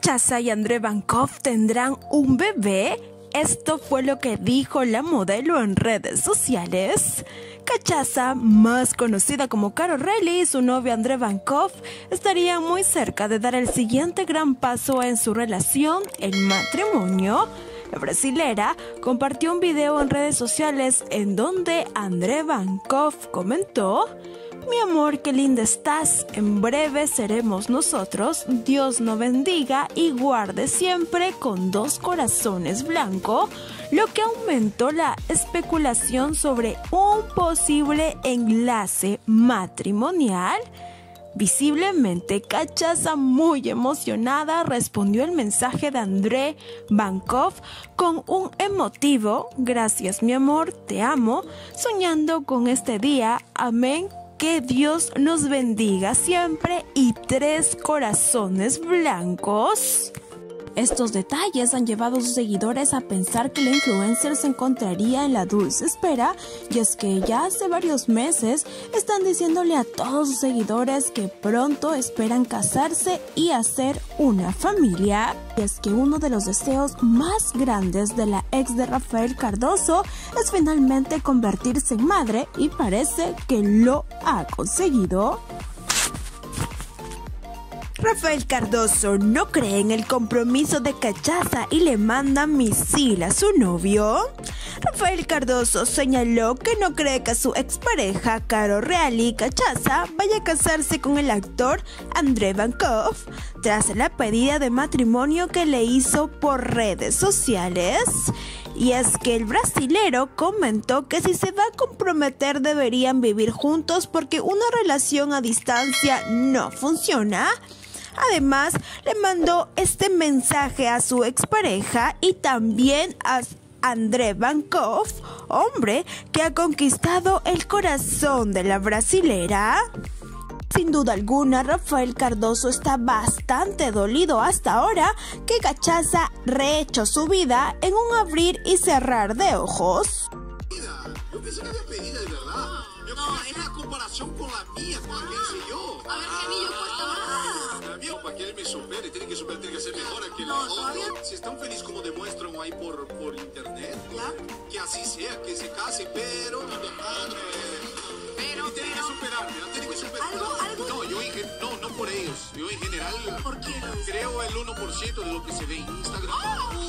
Cachaza y André Bankov tendrán un bebé. Esto fue lo que dijo la modelo en redes sociales. Cachaza, más conocida como Caro Reilly y su novio André Bankov, estarían muy cerca de dar el siguiente gran paso en su relación, el matrimonio. La brasilera compartió un video en redes sociales en donde André Bankov comentó mi amor, qué linda estás. En breve seremos nosotros. Dios nos bendiga y guarde siempre con dos corazones blancos, lo que aumentó la especulación sobre un posible enlace matrimonial. Visiblemente, Cachaza, muy emocionada, respondió el mensaje de André Bankov con un emotivo, gracias mi amor, te amo, soñando con este día, amén, que Dios nos bendiga siempre y tres corazones blancos. Estos detalles han llevado a sus seguidores a pensar que la influencer se encontraría en la dulce espera y es que ya hace varios meses están diciéndole a todos sus seguidores que pronto esperan casarse y hacer una familia. Y es que uno de los deseos más grandes de la ex de Rafael Cardoso es finalmente convertirse en madre y parece que lo ha conseguido. Rafael Cardoso no cree en el compromiso de Cachaza y le manda misil a su novio. Rafael Cardoso señaló que no cree que su expareja Caro Reali Cachaza vaya a casarse con el actor André Bankov tras la pedida de matrimonio que le hizo por redes sociales. Y es que el brasilero comentó que si se va a comprometer deberían vivir juntos porque una relación a distancia no funciona. Además, le mandó este mensaje a su expareja y también a André Bankov, hombre que ha conquistado el corazón de la brasilera. Sin duda alguna, Rafael Cardoso está bastante dolido hasta ahora que Cachaza rehecho su vida en un abrir y cerrar de ojos. Había pedido verdad. No, es la comparación con la mía, con la que hice yo. A ver, qué anillo cuesta más. La mía, para que él me supere, tiene que superar, tiene que ser mejor que la otra. Si es tan feliz como demuestran ahí por, por internet, que así sea, que se case, pero... Pero, tiene que pero- superar, ¿verdad? Tiene que superar. Algo, algo- No, yo no, no por ellos. Yo en general ¿Por qué? creo el 1% de lo que se ve en Instagram. Uy.